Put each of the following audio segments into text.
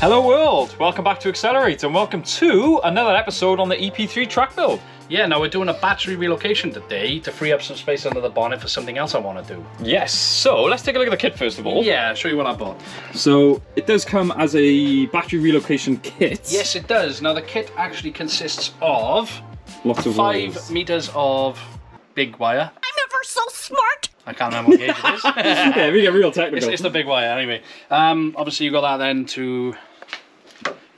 Hello world, welcome back to Accelerate and welcome to another episode on the EP3 track build. Yeah, now we're doing a battery relocation today to free up some space under the bonnet for something else I want to do. Yes, so let's take a look at the kit first of all. Yeah, I'll show you what I bought. So it does come as a battery relocation kit. Yes, it does. Now the kit actually consists of Lots of five wires. meters of big wire. I'm never so smart. I can't remember what gauge it is. yeah, we get real it's, technical. it's the big wire anyway. Um, obviously you got that then to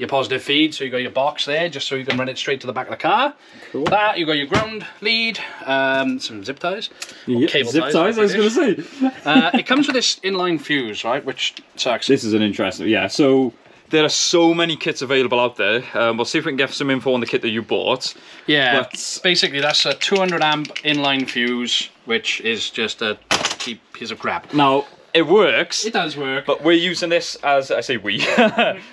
your positive feed, so you got your box there, just so you can run it straight to the back of the car. Cool. That you got your ground lead, um, some zip ties. Yeah, cable zip ties, ties, I was going to say. Uh, it comes with this inline fuse, right, which sucks. This is an interesting, yeah. So there are so many kits available out there. Um, we'll see if we can get some info on the kit that you bought. Yeah, But- basically that's a 200 amp inline fuse, which is just a cheap piece of crap. Now it works. It does work. But we're using this as I say we.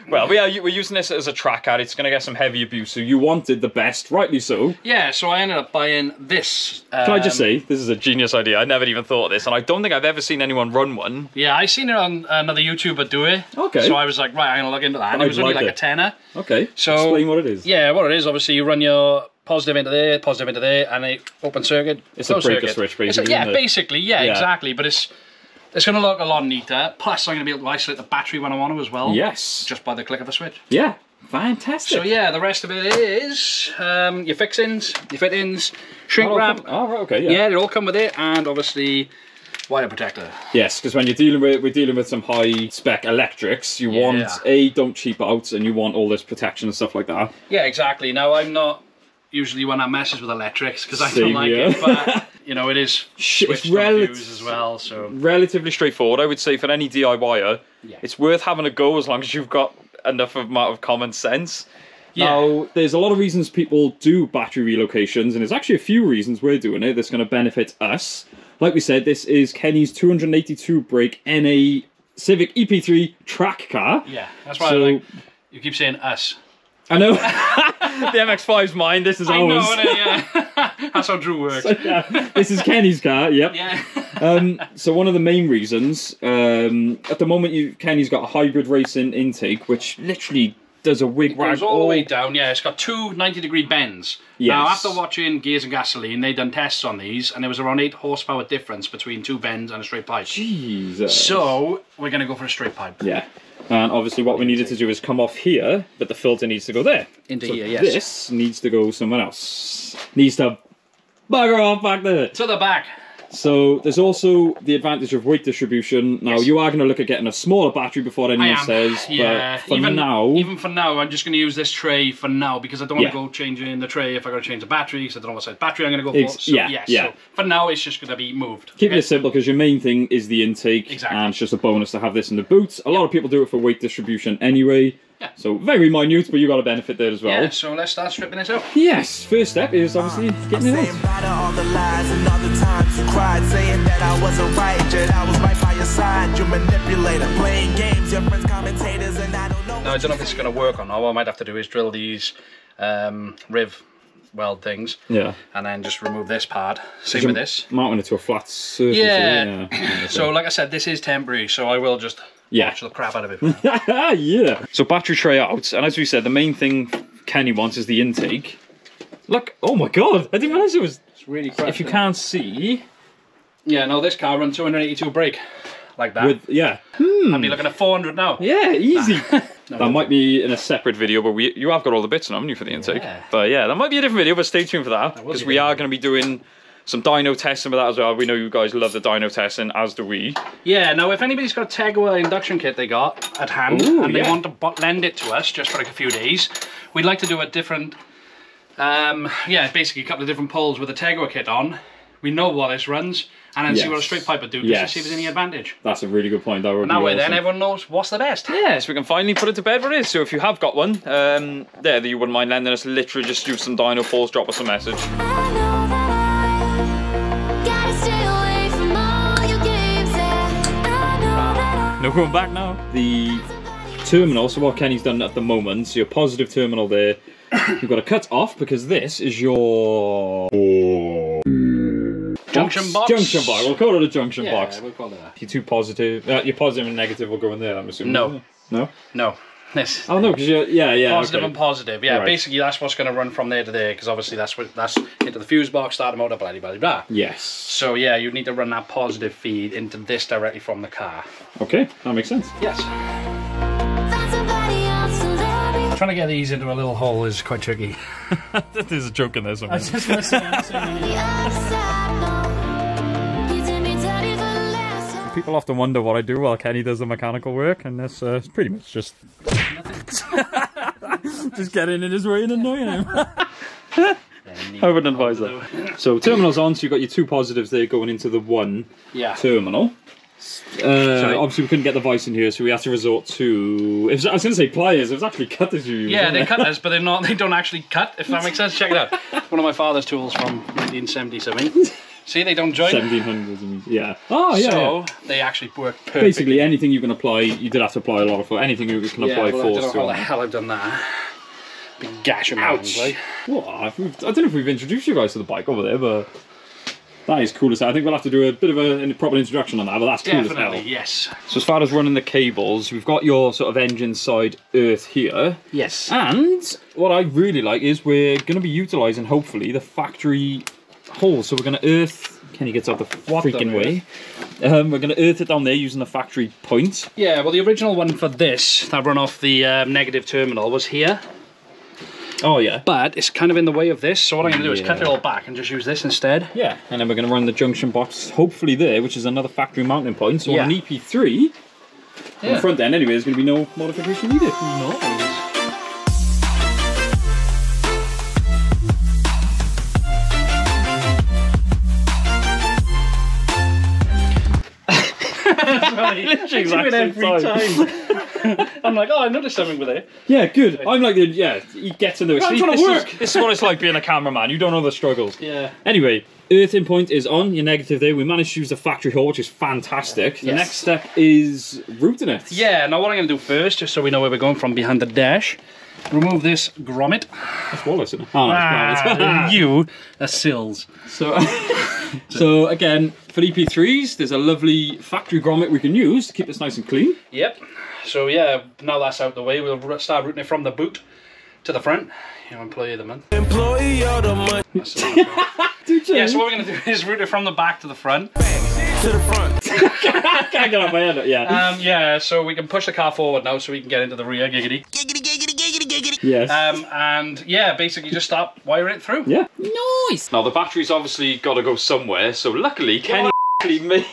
well, we are we're using this as a track ad. It's going to get some heavy abuse. So you wanted the best, rightly so. yeah, so I ended up buying this. Um, Can I just say this is a genius idea? I never even thought of this, and I don't think I've ever seen anyone run one. Yeah, I seen it on another YouTuber do it. Okay. So I was like, right, I'm gonna look into that. And I it was only like like it. a tenner. Okay. So- explain what it is. Yeah, what it is, obviously, you run your positive into there, positive into there, and a open circuit. It's a breaker circuit. switch, It's a- basically, yeah, it? basically, yeah, Yeah. exactly. But it's it's gonna look a lot neater. Plus, I'm gonna be able to isolate the battery when I want to as well. Yes. Just by the click of a switch. yeah. Fantastic. So yeah, the rest of it is um, your fixings, your fittings, shrink Oh, wrap. Oh, right, okay. Yeah. Yeah, they all come with it, and obviously wire protector. Yes, because when you're dealing with we're dealing with some high spec electrics, you want a don't cheap out, and you want all this protection and stuff like that. Yeah, exactly. Now I'm not usually one that messes with electrics because I Same don't like it, but you know it is it's switched on relative- as well. So Relatively straightforward, I would say, for any DIYer. Yeah. It's worth having a go as long as you've got enough amount of common sense. Yeah. Now, there's a lot of reasons people do battery relocations, and there's actually a few reasons we're doing it that's going to benefit us. Like we said, this is Kenny's 282 brake NA Civic EP3 track car. yeah, that's why So- like. You keep saying us. I know the MX5's mine. This is I ours. know, yeah. that's how Drew works. Yeah, this is Kenny's car. Yep. Yeah. Um, so one of the main reasons, um, at the moment, you Kenny's got a hybrid racing intake, which literally does a wig wag Goes all the way down, yeah. It's got two 90 degree bends. Now, after watching Gears and Gasoline, they done tests on these, and there was around 8 horsepower difference between two bends and a straight pipe. Jesus. So, we're going to go for a straight pipe. yeah. And obviously, what we needed to do is come off here, but the filter needs to go there. Into So here, yes. This needs to go somewhere else. Needs to bugger off back there. To the back. So there's also the advantage of weight distribution. Now Yes. you are going to look at getting a smaller battery before anyone says, yeah. but for even now, even for now, I'm just going to use this tray for now because I don't want Yeah. to go changing the tray if I got to change the battery because I don't know what size battery I'm going to go for. Ex- so, yeah, yes, yeah. So for now, it's just going to be moved. Keep okay? it simple because your main thing is the intake, Exactly. and it's just a bonus to have this in the boot. A lot of people do it for weight distribution anyway, Yeah. so very minute, but you got a benefit there as well. Yeah, so let's start stripping this out. Yes, first step is obviously getting it Saying out. bye all the lies and all the times you cried, saying that I wasn't right, yet I was right by your side. You manipulator, playing games, your friends commentators, and I don't know. Now, I don't know if this is going to work or not. What I might have to do is drill these um, riv weld things Yeah. and then just remove this part. Same with this. Mounting it to a flat surface. Yeah. yeah. So, like I said, this is temporary, so I will just Yeah. watch the crap out of it. yeah. So battery tray out, and as we said, the main thing Kenny wants is the intake. Look, oh my god, I didn't realize it was. It's really If you can't see, Yeah, no, this car runs 282 brake. Like that. with yeah, Hmm. I'd be looking at 400 now. yeah, easy. No, That might be in a separate video, but we you have got all the bits on, haven't you, for the intake? Yeah. But yeah, that might be a different video, but stay tuned for that because we are going to be doing some dyno testing with that as well. We know you guys love the dyno testing, as do we. Yeah, now if anybody's got a Tegiwa induction kit they got at hand Ooh, and they yeah. want to lend it to us just for like a few days, we'd like to do a different, um, yeah, basically a couple of different pulls with a Tegiwa kit on. We know what this runs, and then see what a straight pipe would do just Yes. to see if there's any advantage. That's a really good point. That And that way, then everyone knows what's the best. Yes, we can finally put it to bed for it is. So if you have got one, um, there that you wouldn't mind lending us, literally just use some dyno pulls, drop us a message. No going back now. The terminal, so what Kenny's done at the moment, so your positive terminal there, you've got to cut off because this is your Junction box. Junction box. We'll call it a junction Yeah, box. we'll call it that. Your two positive, uh, your positive and negative will go in there. I'm assuming. No. No. No. This Oh no, because you're yeah yeah. positive okay. and positive. Yeah, Right. basically that's what's going to run from there to there because obviously that's what that's into the fuse box, start the motor, blah blah blah blah. Yes. So yeah, you need to run that positive feed into this directly from the car. Okay, that makes sense. Yes. Find somebody else to love me. Trying to get these into a little hole is quite tricky. There's a joke in there somewhere. People often wonder what I do while Kenny does the mechanical work, and that's uh, pretty much just just getting in his way and annoying him. I wouldn't advise that. So terminals on, so you've got your two positives there going into the one Yeah. terminal. Uh, obviously, we couldn't get the vice in here, so we had to resort to. It was, I was going to say pliers. It was actually cutters you used. Yeah, they it? cut us, but they're not. They don't actually cut. If that makes sense, check it out. One of my father's tools from 1970 something. See, they don't join. 1700s. And, yeah. Oh, yeah. so yeah. they actually work perfectly. Basically, anything you can apply, you did have to apply a lot of for anything you can yeah, apply well, I don't force know how the hell I've done that. Big gash in my Ouch. hands, like. Well, I don't know if we've introduced you guys to the bike over there, but that is cool as hell. I think we'll have to do a bit of a, a proper introduction on that, but that's cool as Definitely, hell. yes. So as far as running the cables, we've got your sort of engine side earth here. Yes. And what I really like is we're going to be utilising, hopefully, the factory holes. So we're going to earth... Kenny gets out the What the freaking way. Um, we're going to earth it down there using the factory point. Yeah, well, the original one for this that run off the um, negative terminal was here, Oh, yeah. but it's kind of in the way of this. So what I'm going to do is cut it all back and just use this instead. Yeah, and then we're going to run the junction box, hopefully there, which is another factory mounting point. So on an EP3, on the front end anyway, there's going to be no modification needed. No. Literally, exact same time. I'm like, oh, I noticed something with it. Yeah, good. I'm like, yeah, he gets into it. I'm See, trying to this work. Is, this is what it's like being a cameraman. You don't know the struggles. Yeah. Anyway, earthing point is on, your negative there. We managed to use the factory hole, which is fantastic. The Yes. next step is routing it. Yeah, now what I'm going to do first, just so we know where we're going from behind the dash, remove this grommet. That's Wallace, isn't it? Oh, no, it's Wallace. Ah, you, a sills. So, so again, for EP3s, there's a lovely factory grommet we can use to keep this nice and clean. Yep. So yeah, now that's out the way, we'll start routing it from the boot to the front. You know, employee of the month. Employee of the month Yeah, so what we're going to do is route it from the back to the front. to the front. can't get off my head. Yeah. Um, yeah, so we can push the car forward now so we can get into the rear, giggity. Giggity, giggity, giggity, giggity. yes. Um, and yeah, basically just start wiring it through. Yeah. Nice. Now the battery's obviously got to go somewhere, so luckily Kenny actually made.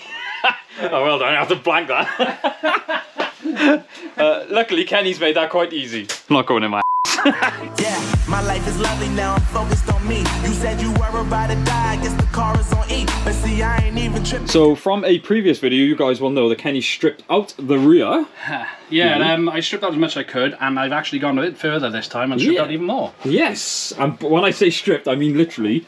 oh well done. I have to blank that. uh, luckily Kenny's made that quite easy. I'm not going in my. Yeah, my life is lovely now. I'm focused on me. You said you were about to die. I guess the car is on E. But see, I ain't even tripping. So from a previous video, you guys will know that Kenny stripped out the rear. Yeah, and, um, I stripped out as much as I could, and I've actually gone a bit further this time and stripped Yeah. out even more. Yes, and when I say stripped, I mean literally.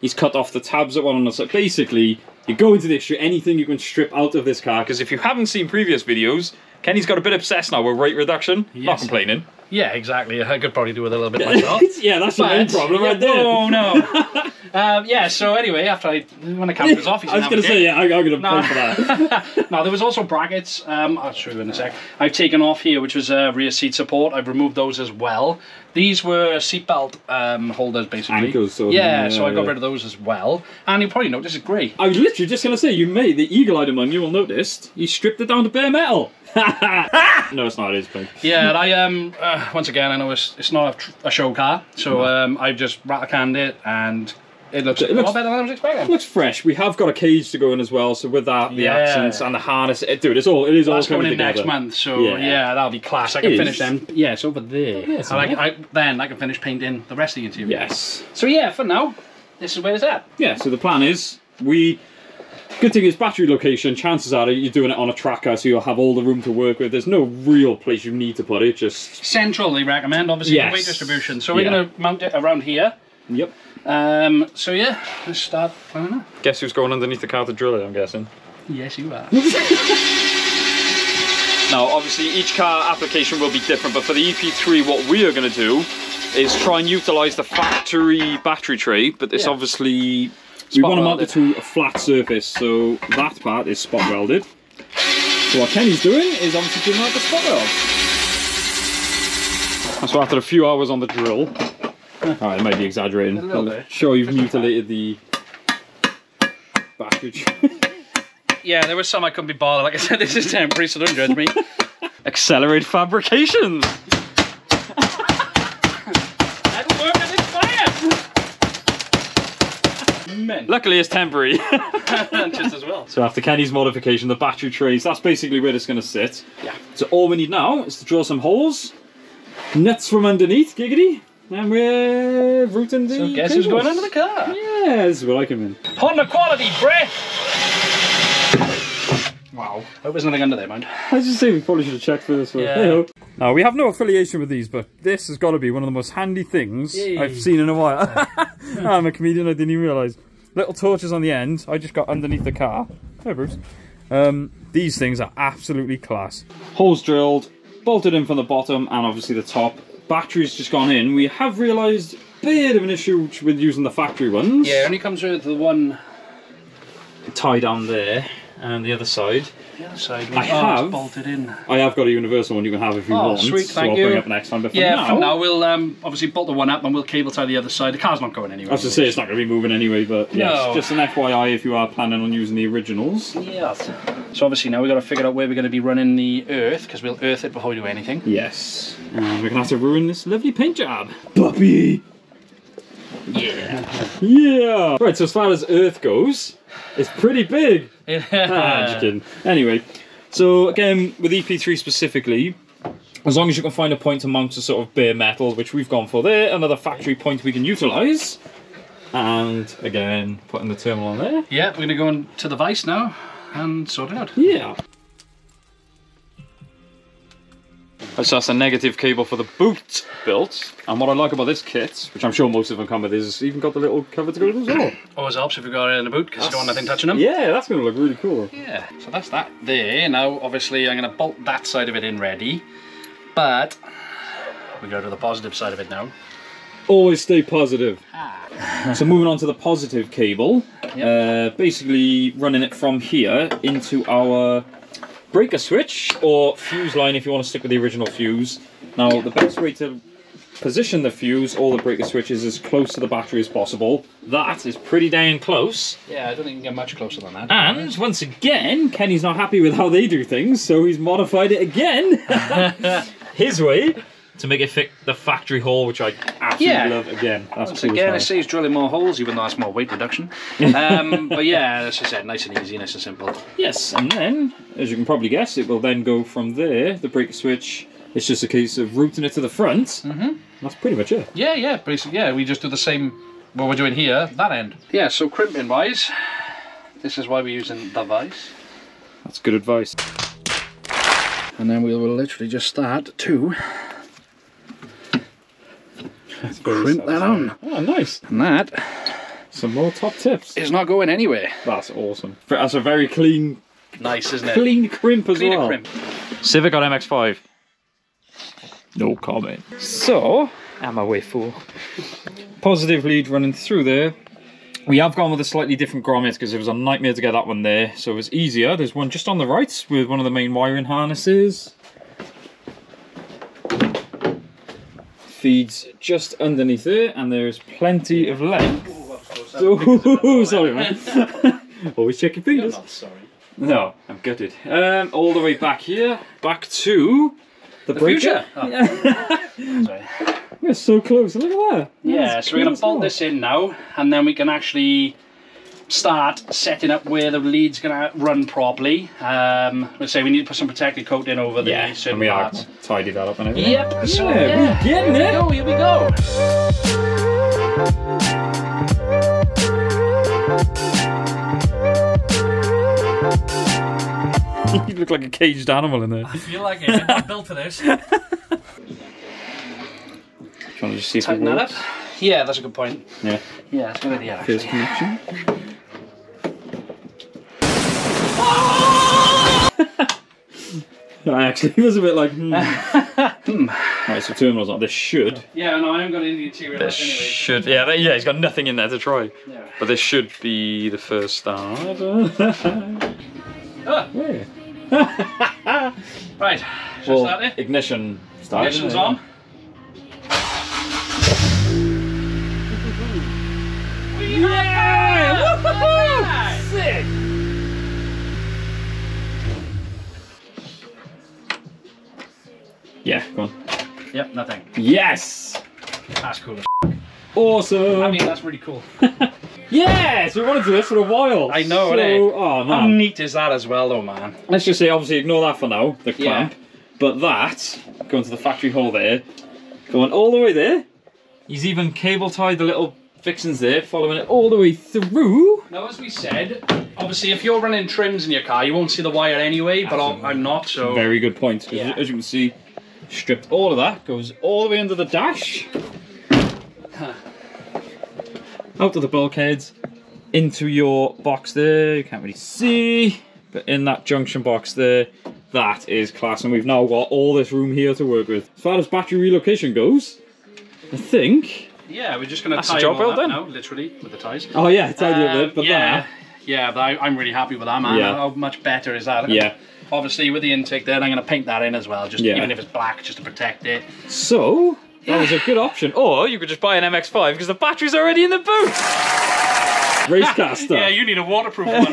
He's cut off the tabs at one on the side. Basically, you go into the extra anything you can strip out of this car. Because if you haven't seen previous videos, Kenny's got a bit obsessed now with weight reduction. Not complaining. Yeah, exactly. I could probably do with a little bit myself. yeah, that's the main But- problem right there. Oh no. um, yeah. So anyway, after I when the camera was off, he's I was going to say, yeah, I, I'm going to No. pay for that. Now there was also brackets. Um, I'll show you in a sec. I've taken off here, which was uh, rear seat support. I've removed those as well. These were seatbelt um, holders, basically. Anchors, so- yeah, yeah, so I got yeah. rid of those as well. And you probably notice it's grey. I was literally just going to say, you may, the eagle-eyed among you will notice, he stripped it down to bare metal. no, it's not, it is pink. Yeah, and I um uh, once again I know it's it's not a, tr- a show car, so um I've just rattle canned it and it looks It a looks- lot better than I was expecting. looks fresh. We have got a cage to go in as well, so with that, the Yeah. accents and the harness, it, dude, it's all, it is That's all going coming in together. next month, so Yeah. yeah, that'll be class. I can It finish is. them. Yeah, it's over there. it's I, over I, then I can finish painting the rest of the interior. Yes. So yeah, for now, this is where it's at. Yeah, so the plan is we. Good thing is battery location. Chances are you're doing it on a tracker, so you'll have all the room to work with. There's no real place you need to put it. Just Central, they recommend, obviously, Yes. for weight distribution. So we're Yeah. going to mount it around here. yep. Um, so yeah, let's start planning that. Guess who's going underneath the car to drill it? I'm guessing. Yes, you are. Now, obviously, each car application will be different, but for the EP3, what we are going to do is try and utilize the factory battery tray. But it's Yeah. obviously we want to mount it to a flat surface, so that part is spot welded. So what Kenny's doing is obviously doing out the spot weld. So after a few hours on the drill, ah, oh, I might be exaggerating. A little bit. Sure, you've mutilated the battery. Yeah, there was some I couldn't be bothered. Like I said, this is temporary, so don't judge me. Accelerate fabrications. That'll work and it's fire! Luckily, it's temporary. Just as well. so after Kenny's modification, the battery trays, that's basically where it's going to sit. Yeah. So all we need now is to drill some holes, nuts from underneath, giggity, and we're rooting the. So guess who's cables. going under the car? Yeah, this is where I come in. Honda quality, Brett! Wow. Hope there's nothing under there, mind. I was just saying we probably should have checked for this one. Yeah. Hey-ho. Now we have no affiliation with these, but this has got to be one of the most handy things Yay. I've seen in a while. I'm a comedian. I didn't even realise. Little torches on the end. I just got underneath the car. Hey, Bruce. Um, these things are absolutely class. Holes drilled, bolted in from the bottom, and obviously the top. Battery's just gone in. We have realised a bit of an issue with using the factory ones. Yeah, it only comes with the one Tie down there, and the other side. The other side. I have- It's bolted in. I have got a universal one you can have if you Oh, want. sweet, so thank I'll you. bring up next time. But for Yeah, now, for now we'll um, obviously bolt the one up and we'll cable tie the other side. The car's not going anywhere. I was to say it's not going to be moving anyway, but yes, No. just an FYI if you are planning on using the originals. Yes. So obviously now we've got to figure out where we're going to be running the earth because we'll earth it before we do anything. Yes. And we're going to have to ruin this lovely paint job. Puppy! Yeah. Yeah! Right, so as far as Earth goes, it's pretty big. Ah, just kidding. Anyway, so again, with EP3 specifically, as long as you can find a point to mount a sort of bare metal, which we've gone for there, another factory point we can utilise. And again, putting the terminal on there. yeah, we're going to go into the vice now and sort it out. Yeah. So that's a negative cable for the boot built. And what I like about this kit, which I'm sure most of them come with, is it's even got the little cover to go with as well. Always helps if you've got it in the boot because you don't want nothing touching them. Yeah, that's going to look really cool. Yeah, so that's that there. Now, obviously, I'm going to bolt that side of it in ready, but we go to the positive side of it now. Always stay positive. so moving on to the positive cable, uh, basically running it from here into our breaker switch or fuse line if you want to stick with the original fuse. Now the best way to position the fuse or the breaker switch is as close to the battery as possible. That is pretty dang close. Yeah, I don't think you can get much closer than that. And once again, Kenny's not happy with how they do things, so he's modified it again his way to make it fit the factory hole, which I absolutely Yeah. love. Again, that's Once cool as again, hell. it saves drilling more holes, even though that's more weight reduction. Um, but yeah, as I said, nice and easy, nice and simple. Yes, and then, as you can probably guess, it will then go from there. The breaker switch. It's just a case of routing it to the front. Mm-hmm. That's pretty much it. Yeah, yeah, basically, yeah, we just do the same what we're doing here, that end. Yeah, so crimping wise, this is why we're using the vice. That's good advice. And then we will literally just start to crimp that on. Oh, nice. And that Some more top tips. is not going anywhere. That's awesome. That's a very clean, Nice, isn't it? clean crimp as Clean well. crimp. Civic on MX5. No comment. So, am I way full? Positive lead running through there. We have gone with a slightly different grommet because it was a nightmare to get that one there, so it was easier. There's one just on the right with one of the main wiring harnesses. Feeds just underneath there, and there's plenty of length. Oh, sorry, man. Always check your fingers. sorry. No, I'm gutted. Um, all the way back here, back to the, The breaker. future. Oh. Sorry. We're so close. Look at that. Yeah, That's so we're going to bolt this in now, and then we can actually start setting up where the lead's going to run properly. Um, let's say we need to put some protective coat in over the Yeah, certain and we are parts. tidy that up and everything. Yep. So Yeah, yeah, we're getting here it. we go. Here we go. you look like a caged animal in there. I feel like it. I'm not built for this. Trying to just see if it Tighten that up. Yeah, that's a good point. Yeah. Yeah, it's a good idea First actually. connection. I actually was a bit like, hmm. Right, so terminal's not. This should. Yeah, no, I haven't got any interior. This anyway. should. Yeah, yeah, he's got nothing in there to try. Yeah. But this should be the first start. Yeah. right, should well, start it? Ignition start. Ignition's yeah. on. Yeah! Sick! Yeah, go on. Yep, nothing. Yes! That's cool. Awesome! I mean, that's really cool. yes! We wanted to do this for a while. I know, so, innit? Oh, How neat is that as well, though, man? Let's just say, obviously, ignore that for now, the Yeah. clamp. But that, going to the factory hole there, going all the way there. He's even cable tied the little fixings there, following it all the way through. Now, as we said, obviously, if you're running trims in your car, you won't see the wire anyway, but I'm, I'm not, so. Very good point. Yeah. As you can see, stripped all of that, goes all the way under the dash. Out of the bulkheads, into your box there. You can't really see, but in that junction box there, that is class. And we've now got all this room here to work with. As far as battery relocation goes, I think. Yeah, we're just going to That's tie the job all well up done. now, literally, with the ties. Oh yeah, tidy up Um, there, but yeah, that. yeah, but I, I'm really happy with that, man. Yeah. How much better is that? Yeah. Obviously, with the intake there, I'm going to paint that in as well, just Yeah. even if it's black, just to protect it. So that was a good option. Or you could just buy an MX-5 because the battery's already in the boot. Racecar stuff. Yeah, you need a waterproof one.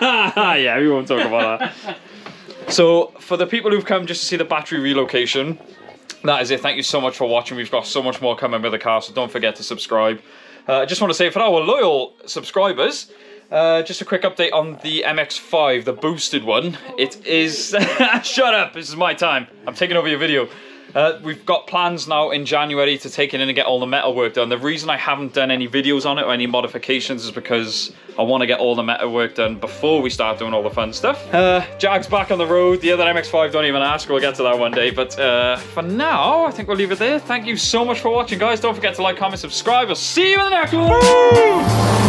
yeah, we won't talk about that. so, for the people who've come just to see the battery relocation, that is it. Thank you so much for watching. We've got so much more coming with the car, so don't forget to subscribe. Uh, I just want to say for our loyal subscribers, uh, just a quick update on the MX-5, the boosted one. It is... Shut up, this is my time. I'm taking over your video. Uh, we've got plans now in January to take it in and get all the metal work done. The reason I haven't done any videos on it or any modifications is because I want to get all the metal work done before we start doing all the fun stuff. Uh, Jag's back on the road. The other MX-5, don't even ask. We'll get to that one day. But uh, for now, I think we'll leave it there. Thank you so much for watching, guys. Don't forget to like, comment, subscribe. I'll see you in the next one.